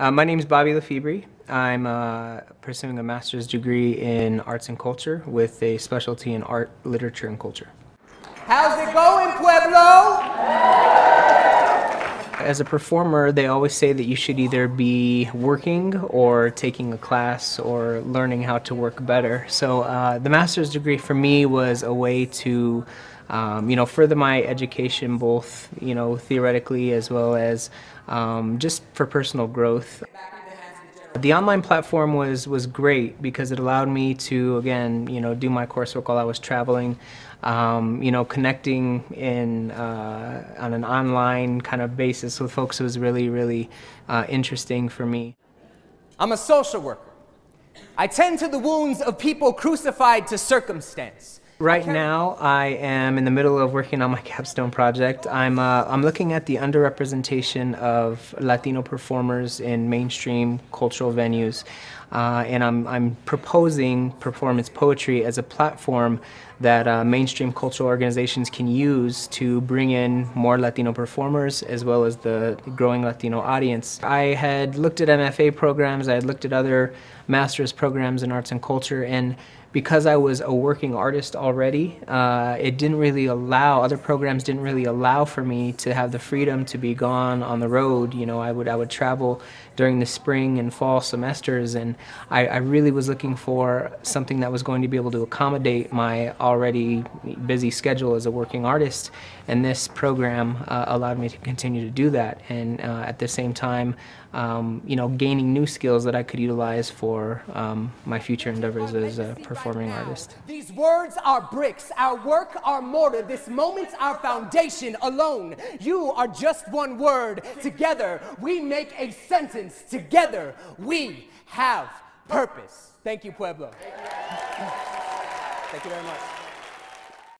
Uh, my name is Bobby LeFebre. I'm uh, pursuing a master's degree in arts and culture with a specialty in art, literature, and culture. How's it going, Pueblo? As a performer, they always say that you should either be working or taking a class or learning how to work better. So uh, the master's degree for me was a way to um, you know, further my education both, you know, theoretically as well as um, just for personal growth. The online platform was was great because it allowed me to again, you know, do my coursework while I was traveling. Um, you know, connecting in uh, on an online kind of basis with folks was really, really uh, interesting for me. I'm a social worker. I tend to the wounds of people crucified to circumstance. Right now, I am in the middle of working on my capstone project. I'm, uh, I'm looking at the underrepresentation of Latino performers in mainstream cultural venues. Uh, and I'm, I'm proposing performance poetry as a platform that uh, mainstream cultural organizations can use to bring in more Latino performers as well as the growing Latino audience. I had looked at MFA programs, I had looked at other master's programs in arts and culture, and because I was a working artist already, uh, it didn't really allow other programs didn't really allow for me to have the freedom to be gone on the road. You know, I would I would travel during the spring and fall semesters, and I, I really was looking for something that was going to be able to accommodate my already busy schedule as a working artist. And this program uh, allowed me to continue to do that, and uh, at the same time, um, you know, gaining new skills that I could utilize for um, my future endeavors as a performing artist. These words are bricks, our work our mortar, this moment's our foundation alone. You are just one word. Together we make a sentence. Together we have purpose. Thank you, Pueblo. Thank you very much.